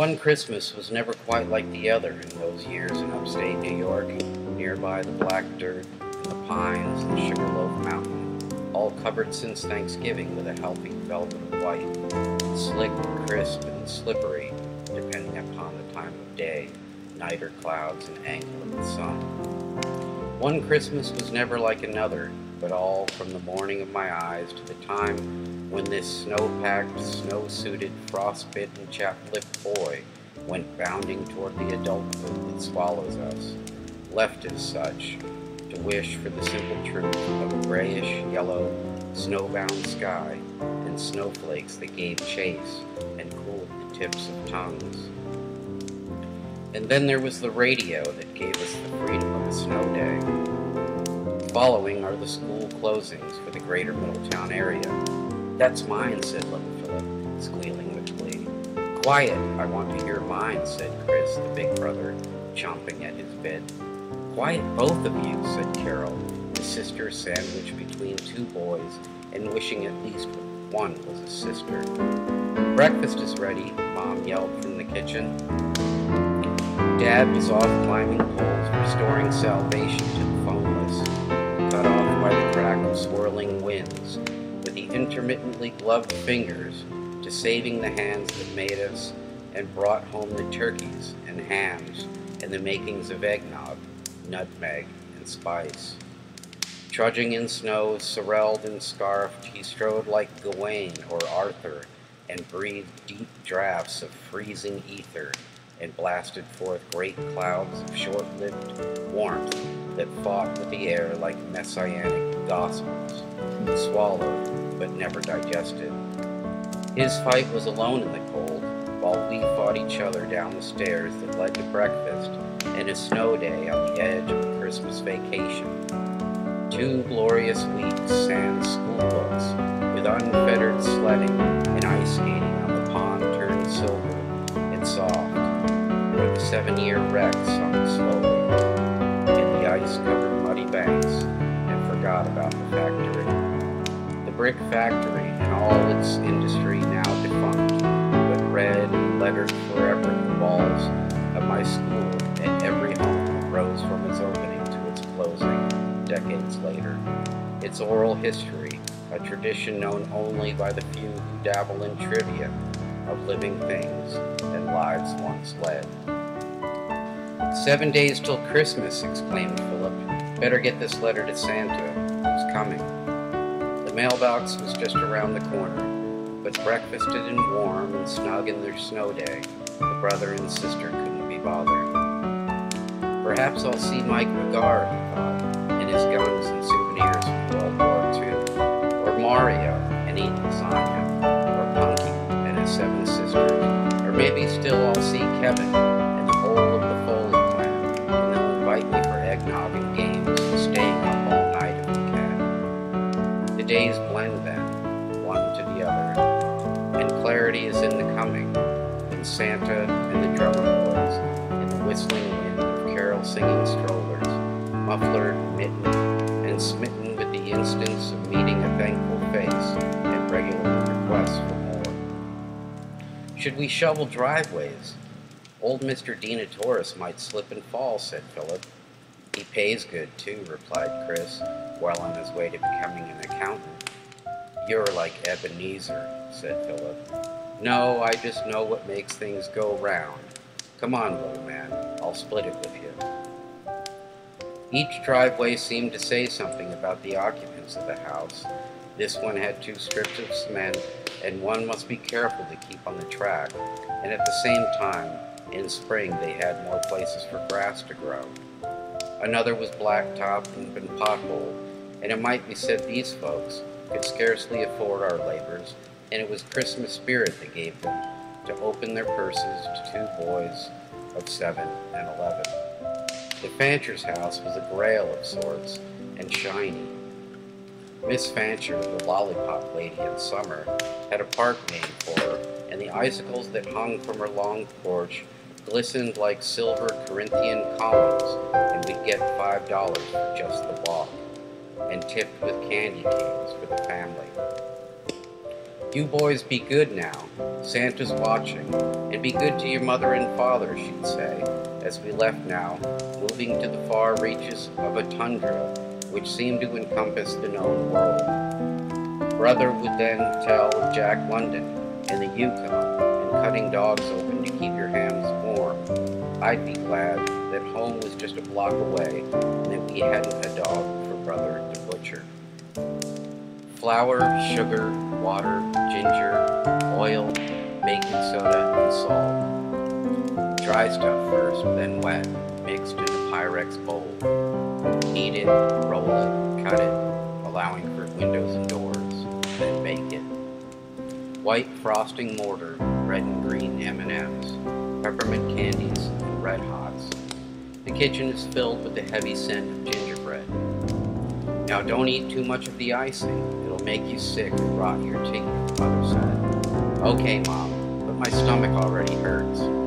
One Christmas was never quite like the other in those years in upstate New York, nearby the black dirt the pines and Sugarloaf Mountain, all covered since Thanksgiving with a healthy velvet of white, slick, crisp, and slippery, depending upon the time of day, night or clouds, and angle of the sun. One Christmas was never like another, but all from the morning of my eyes to the time when this snow-packed, snow-suited, frost-bitten, chap-lipped boy went bounding toward the adulthood that swallows us, left as such, to wish for the simple truth of a grayish, yellow, snowbound sky and snowflakes that gave chase and cooled the tips of tongues. And then there was the radio that gave us the freedom of a snow day. Following are the school closings for the greater Middletown area. That's mine, said little Philip, squealing with glee. Quiet, I want to hear mine, said Chris, the big brother, chomping at his bit. Quiet, both of you, said Carol, the sister sandwiched between two boys and wishing at least one was a sister. Breakfast is ready, Mom yelled from the kitchen. Dad was off climbing poles, restoring salvation to the phoneless, cut off by the crack of swirling winds, intermittently gloved fingers to saving the hands that made us and brought home the turkeys and hams and the makings of eggnog, nutmeg, and spice. Trudging in snow, sorrelled and scarfed, he strode like Gawain or Arthur and breathed deep draughts of freezing ether and blasted forth great clouds of short-lived warmth that fought with the air like messianic gospels, swallowed but never digested. His fight was alone in the cold, while we fought each other down the stairs that led to breakfast and a snow day on the edge of a Christmas vacation. Two glorious weeks sans school books, with unfettered sledding and ice skating on the pond turned silver and soft, where the seven-year wreck brick factory and all its industry now defunct, but read and lettered forever in the walls of my school and every home rose from its opening to its closing decades later. Its oral history, a tradition known only by the few who dabble in trivia of living things and lives once led. Seven days till Christmas, exclaimed Philip. Better get this letter to Santa, who's coming. The mailbox was just around the corner, but breakfasted and warm and snug in their snow day, the brother and sister couldn't be bothered. Perhaps I'll see Mike McGar, he thought, and his guns and souvenirs from World War II, or Mario and eat lasagna, or Punky and his seven sisters, or maybe still I'll see Kevin muffler, mitten, and smitten with the instance of meeting a thankful face and regular requests for more. Should we shovel driveways? Old Mr. Dinatoris might slip and fall, said Philip. He pays good, too, replied Chris, while on his way to becoming an accountant. You're like Ebenezer, said Philip. No, I just know what makes things go round. Come on, little man, I'll split it with. Each driveway seemed to say something about the occupants of the house. This one had two strips of cement, and one must be careful to keep on the track, and at the same time, in spring they had more places for grass to grow. Another was blacktopped and been potholed, and it might be said these folks could scarcely afford our labors, and it was Christmas spirit that gave them to open their purses to two boys of seven and eleven. The Fancher's house was a grail of sorts, and shiny. Miss Fancher, the lollipop lady in summer, had a park named for her, and the icicles that hung from her long porch glistened like silver Corinthian columns, and we'd get five dollars for just the walk, and tipped with candy canes for the family. You boys be good now. Santa's watching. And be good to your mother and father, she'd say, as we left now, moving to the far reaches of a tundra which seemed to encompass the known world. Brother would then tell of Jack London and the Yukon and cutting dogs open to keep your hands warm. I'd be glad that home was just a block away and that we hadn't a dog for brother to butcher. Flour, sugar, water, ginger, oil, baking soda, and salt. Dry stuff first, then wet, mixed in a Pyrex bowl. Heat it, roll it, cut it, allowing for windows and doors, then bake it. White frosting mortar, red and green M&Ms, peppermint candies, and red hots. The kitchen is filled with the heavy scent of gingerbread. Now don't eat too much of the icing. It'll make you sick and rot your teeth, Mother said. Okay, Mom, but my stomach already hurts.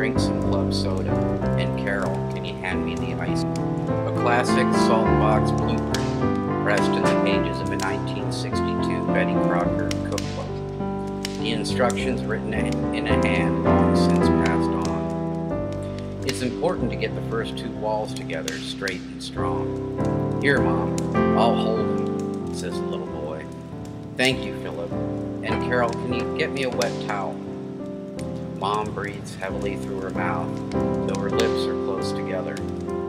Drink some club soda. And Carol, can you hand me the ice? A classic salt box blueprint, pressed in the pages of a 1962 Betty Crocker cookbook. The instructions written in a hand long since passed on. It's important to get the first two walls together straight and strong. Here, Mom, I'll hold them, says the little boy. Thank you, Philip. And Carol, can you get me a wet towel? Mom breathes heavily through her mouth, though her lips are close together.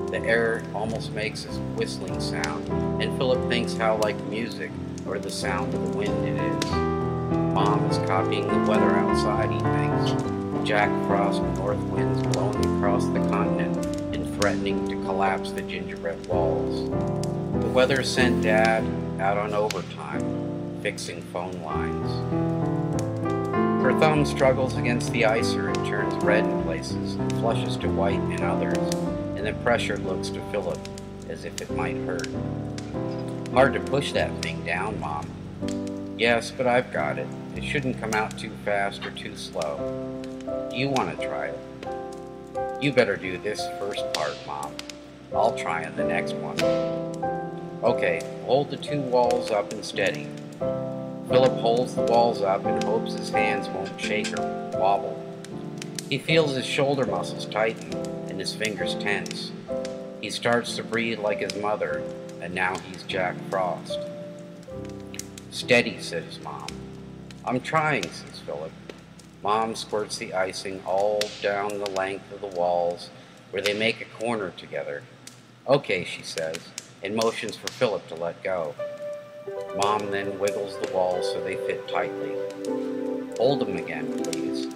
The air almost makes a whistling sound, and Philip thinks how like music or the sound of the wind it is. Mom is copying the weather outside, he thinks. Jack Frost north winds blowing across the continent and threatening to collapse the gingerbread walls. The weather sent Dad out on overtime, fixing phone lines. Her thumb struggles against the icer and turns red in places, and flushes to white in others, and the pressure looks to Philip as if it might hurt. Hard to push that thing down, Mom. Yes, but I've got it. It shouldn't come out too fast or too slow. Do you want to try it? You better do this first part, Mom. I'll try on the next one. Okay, hold the two walls up and steady. Philip holds the walls up and hopes his hands won't shake or wobble. He feels his shoulder muscles tighten and his fingers tense. He starts to breathe like his mother, and now he's Jack Frost. Steady, said his mom. I'm trying, says Philip. Mom squirts the icing all down the length of the walls where they make a corner together. Okay, she says, and motions for Philip to let go. Mom then wiggles the walls so they fit tightly. Hold them again, please.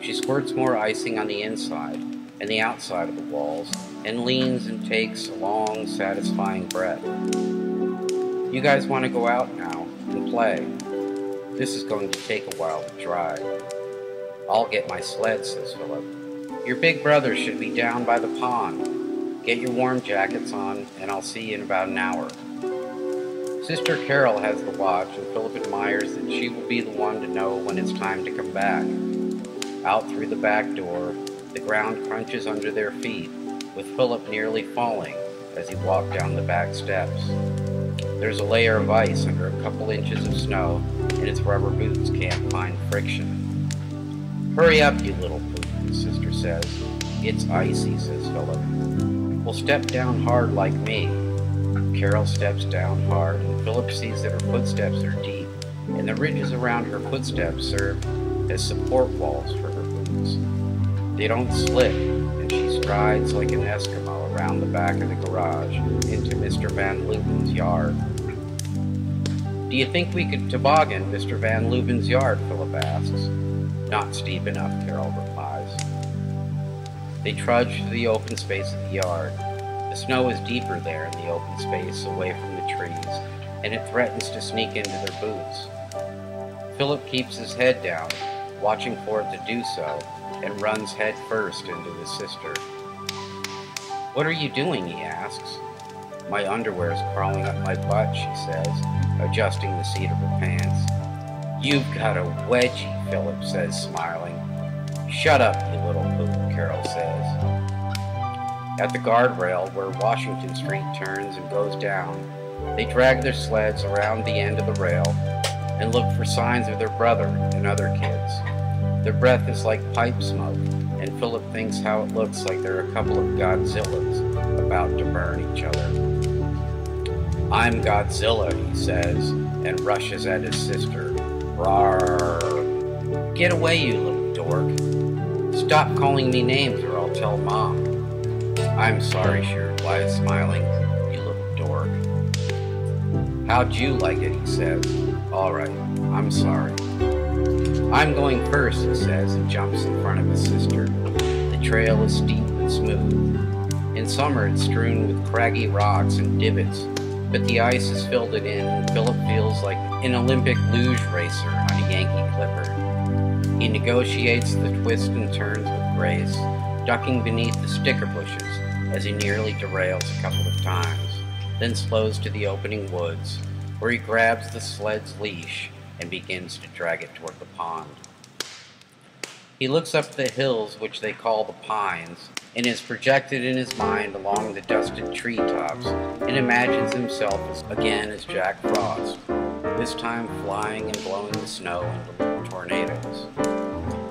She squirts more icing on the inside and the outside of the walls and leans and takes a long, satisfying breath. You guys want to go out now and play. This is going to take a while to dry. I'll get my sled, says Philip. Your big brother should be down by the pond. Get your warm jackets on, and I'll see you in about an hour. Sister Carol has the watch, and Philip admires that she will be the one to know when it's time to come back. Out through the back door, the ground crunches under their feet, with Philip nearly falling as he walked down the back steps. There's a layer of ice under a couple inches of snow, and his rubber boots can't find friction. Hurry up, you little poop, his sister says. It's icy, says Philip. Well, step down hard like me. Carol steps down hard, and Philip sees that her footsteps are deep, and the ridges around her footsteps serve as support walls for her boots. They don't slip, and she strides like an Eskimo around the back of the garage into Mr. Van Leuven's yard. Do you think we could toboggan Mr. Van Leuven's yard? Philip asks. Not steep enough, Carol replies. They trudge through the open space of the yard. The snow is deeper there in the open space away from the trees, and it threatens to sneak into their boots. Philip keeps his head down, watching for it to do so, and runs head first into his sister. What are you doing? he asks. My underwear is crawling up my butt, she says, adjusting the seat of her pants. You've got a wedgie, Philip says, smiling. Shut up, you little poop, Carol says. At the guardrail where Washington Street turns and goes down, they drag their sleds around the end of the rail, and look for signs of their brother and other kids. Their breath is like pipe smoke, and Philip thinks how it looks like they're a couple of Godzillas about to burn each other. I'm Godzilla, he says, and rushes at his sister. Rawr! Get away, you little dork. Stop calling me names or I'll tell Mom. I'm sorry, she replies, smiling. You little dork. How'd you like it, he says. All right, I'm sorry. I'm going first, he says, and jumps in front of his sister. The trail is steep and smooth. In summer, it's strewn with craggy rocks and divots, but the ice has filled it in, and Philip feels like an Olympic luge racer on a Yankee clipper. He negotiates the twists and turns with grace, ducking beneath the sticker bushes as he nearly derails a couple of times, then slows to the opening woods, where he grabs the sled's leash and begins to drag it toward the pond. He looks up the hills which they call the pines, and is projected in his mind along the dusted treetops, and imagines himself as, again as Jack Frost, this time flying and blowing the snow into little tornadoes.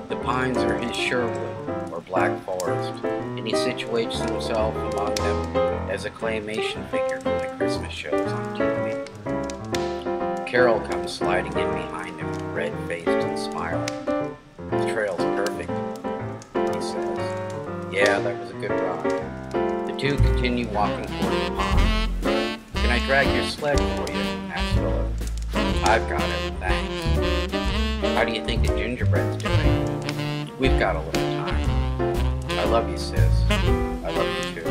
The pines are his Sherwood, or Black Forest, and he situates himself among them as a claymation figure from the Christmas shows on TV. Carol comes sliding in behind him, red-faced and smiling. The trail's perfect, he says. Yeah, that was a good ride. The two continue walking toward the pond. Can I drag your sled for you? asks Philip. I've got it, thanks. How do you think the gingerbread's doing? We've got a little time. I love you, sis. I love you too.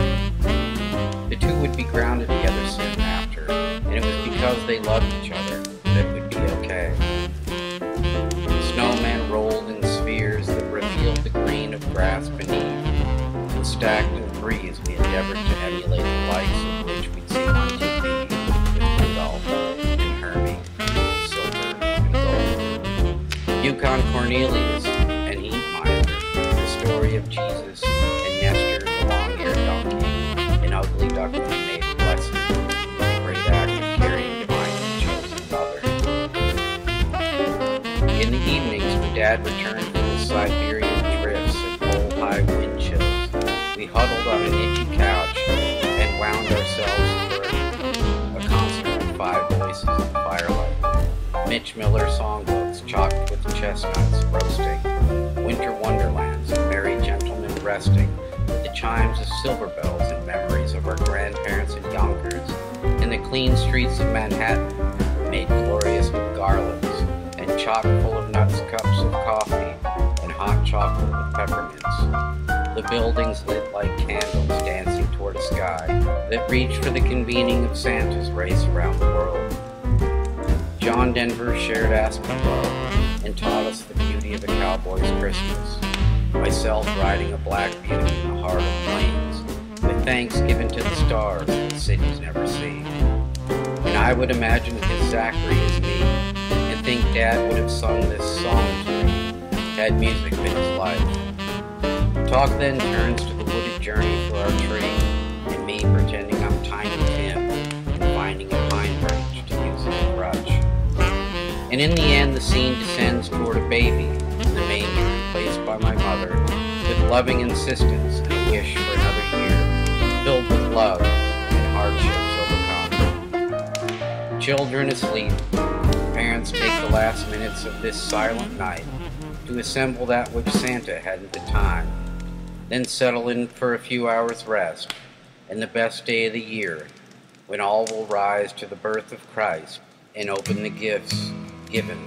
The two would be grounded together soon after, and it was because they loved each other that it would be okay. Snowmen rolled in spheres that revealed the green of grass beneath, and stacked in threes we endeavored to emulate the lights of which we'd seen on TV with and Hermie, Silver. Yukon Cornelius chosen mother. In the evenings, when Dad returned from the Siberian drifts and pole-high wind chills, we huddled on an itchy couch and wound ourselves through a concert of five voices in the firelight. Mitch Miller songbooks chocked with chestnuts roasting, winter wonderlands and merry gentlemen resting, chimes of silver bells and memories of our grandparents in Yonkers, and the clean streets of Manhattan, made glorious with garlands, and chock full of nuts cups of coffee, and hot chocolate with peppermints. The buildings lit like candles dancing toward a sky that reached for the convening of Santa's race around the world. John Denver shared Aspenglow and taught us the beauty of a cowboy's Christmas. Myself riding a black beauty in the heart of plains, with thanks given to the stars that cities never see. And I would imagine his Zachary as me, and think Dad would have sung this song to me, had music been his life. Talk then turns to the wooded journey for our tree, and me pretending I'm tiny Tim, and finding a pine branch to use as a crutch. And in the end, the scene descends toward a baby the manger placed by my mother, with loving insistence and a wish for another year, filled with love and hardships overcome. Children asleep, parents take the last minutes of this silent night to assemble that which Santa hadn't the time, then settle in for a few hours' rest, and the best day of the year, when all will rise to the birth of Christ and open the gifts given